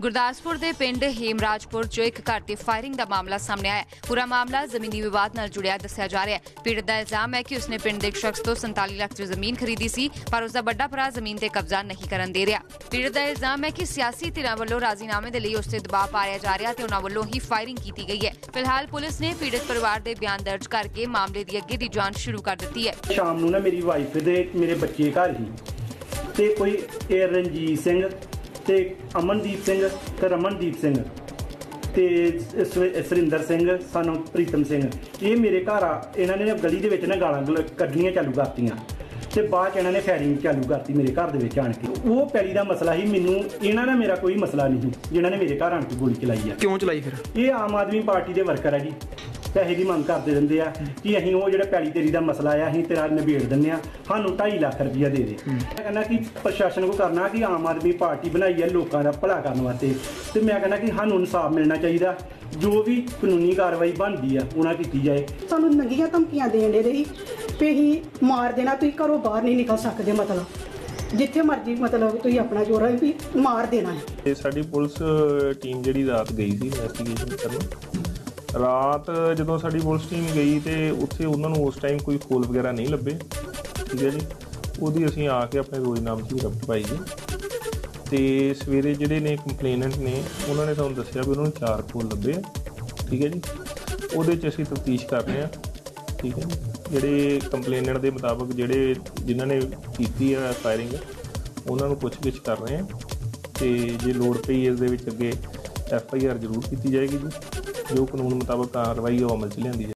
ਗੁਰਦਾਸਪੁਰ ਦੇ ਪਿੰਡ ਹੇਮਰਾਜਪੁਰ 'ਚ ਇੱਕ ਘਰ ਤੇ ਫਾਇਰਿੰਗ ਦਾ ਮਾਮਲਾ ਸਾਹਮਣੇ ਆਇਆ ਹੈ। ਪੂਰਾ ਮਾਮਲਾ ਜ਼ਮੀਨੀ ਵਿਵਾਦ ਨਾਲ ਜੁੜਿਆ ਦੱਸਿਆ ਜਾ ਰਿਹਾ ਹੈ। ਪੀੜਤ ਦਾ ਇਲਜ਼ਾਮ ਹੈ ਕਿ ਉਸਨੇ ਪਿੰਡ ਦੇ ਇੱਕ ਸ਼ਖਸ ਤੋਂ 47 ਲੱਖ 'ਚ ਜ਼ਮੀਨ ਖਰੀਦੀ ਸੀ, ਪਰ ਉਸਦਾ ਵੱਡਾ ਭਰਾ ਜ਼ਮੀਨ ਤੇ ਕਬਜ਼ਾ ਨਹੀਂ ਕਰਨ ਦੇ ਰਿਹਾ। ਪੀੜਤ ਦਾ ਇਲਜ਼ਾਮ ਹੈ ਕਿ ਸਿਆਸੀ ਧਿਰਾਂ ਵੱਲੋਂ ਰਾਜ਼ੀਨਾਮੇ ਦੇ ਲਈ ਉਸ ਤੇ ਦਬਾਅ ਪਾਇਆ ਜਾ ਰਿਹਾ ਤੇ ਉਹਨਾਂ ਵੱਲੋਂ ਹੀ ਫਾਇਰਿੰਗ ਕੀਤੀ ਗਈ ਹੈ। ਫਿਲਹਾਲ ਪੁਲਿਸ ਨੇ ਪੀੜਤ ਪਰਿਵਾਰ ਦੇ ਬਿਆਨ ਦਰਜ ਕਰਕੇ ਮਾਮਲੇ ਦੀ ਅੱਗੇ ਦੀ ਜਾਂਚ ਸ਼ੁਰੂ ਕਰ ਦਿੱਤੀ ਹੈ। ਸ਼ਾਮ ਨੂੰ ਨਾ ਮੇਰੀ ਵਾਈਫ ਦੇ, ਮੇਰੇ ਬੱਚੇ ਘਰ ਹੀ ਤੇ ਕੋਈ ਇਹ ਰਣਜੀਤ ਸਿੰਘ ਤੇ ਅਮਨਦੀਪ ਸਿੰਘ ਤੇ ਰਮਨਦੀਪ ਸਿੰਘ ਤੇ ਸੁਰਿੰਦਰ ਸਿੰਘ ਸਾਨੂੰ ਪ੍ਰੀਤਮ ਸਿੰਘ। ਇਹ ਮੇਰੇ ਘਰ ਆ ਇਹਨਾਂ ਨੇ ਗਲੀ ਦੇ ਵਿੱਚ ਨਾ ਗਾਲਾਂ ਕੱਢਣੀਆਂ ਚਾਲੂ ਕਰਤੀਆਂ। ਤੇ ਬਾਅਦ ਚ ਇਹਨਾਂ ਨੇ ਫਾਇਰਿੰਗ ਚਾਲੂ ਕਰਤੀ ਮੇਰੇ ਘਰ ਦੇ ਵਿੱਚ ਆਣ ਕੇ। ਉਹ ਪੈਲੀ ਦਾ ਮਸਲਾ ਸੀ ਮੈਨੂੰ ਇਹਨਾਂ ਨਾਲ ਮੇਰਾ ਕੋਈ ਮਸਲਾ ਨਹੀਂ ਜਿਨ੍ਹਾਂ ਨੇ ਮੇਰੇ ਘਰ ਆਣ ਕੇ ਗੋਲੀ ਚਲਾਈ ਆ। ਕਿਉਂ ਚਲਾਈ ਫਿਰ? ਇਹ ਆਮ ਆਦਮੀ ਪਾਰਟੀ ਦੇ ਵਰਕਰ ਆ ਜੀ। ਪੈਸੇ ਦੀ ਮੰਗ ਕਰਦੇ ਰਹਿੰਦੇ ਆ ਕਿ ਅਸੀਂ ਉਹ ਜਿਹੜਾ ਪੈਲੀ ਤੇਰੀ ਦਾ ਮਸਲਾ ਆ ਅਸੀਂ ਤੇਰਾ ਨਿਬੇੜ ਦਿੰਨੇ ਆ। ਸਾਨੂੰ 2.5 ਲੱਖ ਰੁਪਇਆ ਦੇ ਦੇ। ਮੈਂ ਕਹਿੰਦਾ ਕਿ ਪ੍ਰਸ਼ਾਸਨ ਕੋ ਕਰਨਾ ਕਿ ਆਮ ਆਦਮੀ ਪਾਰਟੀ ਬਣਾਈ ਹੈ ਲੋਕਾਂ ਦਾ ਭਲਾ ਕਰਨ ਵਾਸਤੇ। ਤੇ ਮੈਂ ਕਹਿੰਦਾ ਕਿ ਸਾਨੂੰ ਇਨਸਾਫ ਮਿਲਣਾ ਚਾਹੀਦਾ। ਜੋ ਵੀ ਕਾਨੂੰਨੀ ਕਾਰਵਾਈ ਬਣਦੀ ਆ ਉਹਨਾਂ ਕੀਤੀ ਜਾਏ। ਸਾਨੂੰ ਨੰਗੀਆਂ ਧਮਕੀਆਂ ਦੇਣ ਦੇ ਰਹੀ ਵੀ ਅਸੀਂ ਮਾਰ ਦੇਣਾ ਤੁਸੀਂ ਘਰੋਂ ਬਾਹਰ ਨਹੀਂ ਨਿਕਲ ਸਕਦੇ ਮਤਲਬ। ਜਿੱਥੇ ਮਰਜ਼ੀ ਮਤਲਬ ਤੁਸੀਂ ਆਪਣਾ ਜੋਰ ਹੈ ਵੀ ਮਾਰ ਦੇਣਾ ਹੈ ਤੇ ਸਾਡੀ ਪੁਲਿਸ ਟੀਮ ਜਿਹੜੀ ਰਾਤ ਗਈ ਸੀ ਇਨਵੈਸਟੀਗੇਸ਼ਨ ਕਰਨ ਰਾਤ ਜਦੋਂ ਸਾਡੀ ਪੁਲਿਸ ਟੀਮ ਗਈ ਤੇ ਉੱਥੇ ਉਹਨਾਂ ਨੂੰ ਉਸ ਟਾਈਮ ਕੋਈ ਖੋਲ ਵਗੈਰਾ ਨਹੀਂ ਲੱਭੇ, ਠੀਕ ਹੈ ਜੀ। ਉਹਦੀ ਅਸੀਂ ਆ ਕੇ ਆਪਣੇ ਰੋਜ਼ਨਾਮ ਦੀ ਰਫਤ ਪਾਈ ਜੀ ਤੇ ਸਵੇਰੇ ਜਿਹੜੇ ਨੇ ਕੰਪਲੇਨੈਂਟ ਨੇ, ਉਹਨਾਂ ਨੇ ਸਾਨੂੰ ਦੱਸਿਆ ਵੀ ਉਹਨਾਂ ਨੂੰ ਚਾਰ ਖੋਲ ਲੱਭੇ ਆ, ਠੀਕ ਹੈ ਜੀ। ਉਹਦੇ 'ਚ ਅਸੀਂ ਤਫਤੀਸ਼ ਕਰ ਰਹੇ ਆ ਠੀਕ ਹੈ ਜੀ। ਜਿਹੜੇ ਕੰਪਲੇਨੈਂਟ ਦੇ ਮੁਤਾਬਕ ਜਿਹੜੇ ਜਿਨ੍ਹਾਂ ਨੇ ਕੀਤੀ ਆ ਫਾਇਰਿੰਗ ਉਹਨਾਂ ਨੂੰ ਪੁੱਛਗਿੱਛ ਕਰ ਰਹੇ ਆ ਤੇ ਜੇ ਲੋੜ ਪਈ ਇਸ ਦੇ ਵਿੱਚ ਅੱਗੇ ਐਫ ਆਈ ਆਰ ਜ਼ਰੂਰ ਕੀਤੀ ਜਾਏਗੀ ਜੀ। ਜੋ ਕਾਨੂੰਨ ਮੁਤਾਬਕ ਕਾਰਵਾਈ ਉਹ ਅਮਲ 'ਚ ਲਿਆਂਦੀ ਜਾਏਗੀ